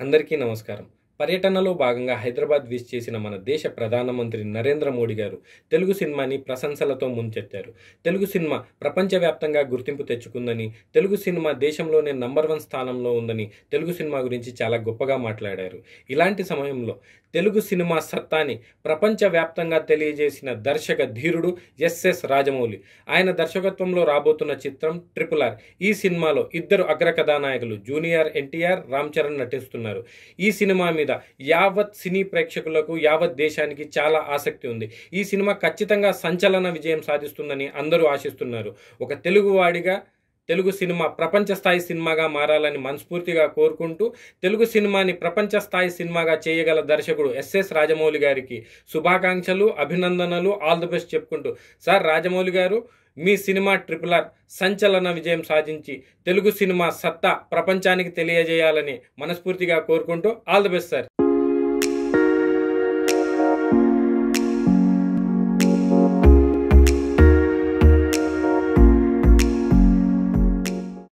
అందరికీ నమస్కారం. పర్యటనలో భాగంగా హైదరాబాద్ విజిట్ చేసిన మన దేశ ప్రధానమంత్రి నరేంద్ర మోడీ గారు తెలుగు సినిమాని ప్రశంసలతో ముంచెత్తారు. తెలుగు సినిమా ప్రపంచవ్యాప్తంగా గుర్తింపు తెచ్చుకుందని తెలుగు సినిమా దేశంలోనే నంబర్ వన్ స్థానంలో ఉందని తెలుగు సినిమా గురించి చాలా గొప్పగా మాట్లాడారు. ఇలాంటి సమయంలో తెలుగు సినిమా సత్తాని ప్రపంచవ్యాప్తంగా తెలియజేసిన దర్శక ధీరుడు ఎస్ఎస్ రాజమౌళి. ఆయన దర్శకత్వంలో రాబోతున్న చిత్రం ట్రిపుల్ ఆర్. ఈ సినిమాలో ఇద్దరు అగ్ర కథానాయకులు జూనియర్ ఎన్టీఆర్ రామ్ చరణ్ నటిస్తున్నారు. ఈ సినిమా మీద యావత్ సినీ ప్రేక్షకులకు యావత్ దేశానికి చాలా ఆసక్తి ఉంది. ఈ సినిమా ఖచ్చితంగా సంచలన విజయం సాధిస్తుందని అందరూ ఆశిస్తున్నారు. ఒక తెలుగువాడిగా తెలుగు సినిమా ప్రపంచ స్థాయి సినిమాగా మారాలని మనస్ఫూర్తిగా కోరుకుంటూ తెలుగు సినిమాని ప్రపంచ స్థాయి సినిమాగా చేయగల దర్శకుడు ఎస్ఎస్ రాజమౌళి గారికి శుభాకాంక్షలు అభినందనలు ఆల్ ది బెస్ట్ చెప్పుకుంటూ. సార్ రాజమౌళి గారు మీ సినిమా ట్రిపుల్ ఆర్ సంచలన విజయం సాధించి తెలుగు సినిమా సత్తా ప్రపంచానికి తెలియజేయాలని మనస్ఫూర్తిగా కోరుకుంటూ ఆల్ ది బెస్ట్ సార్.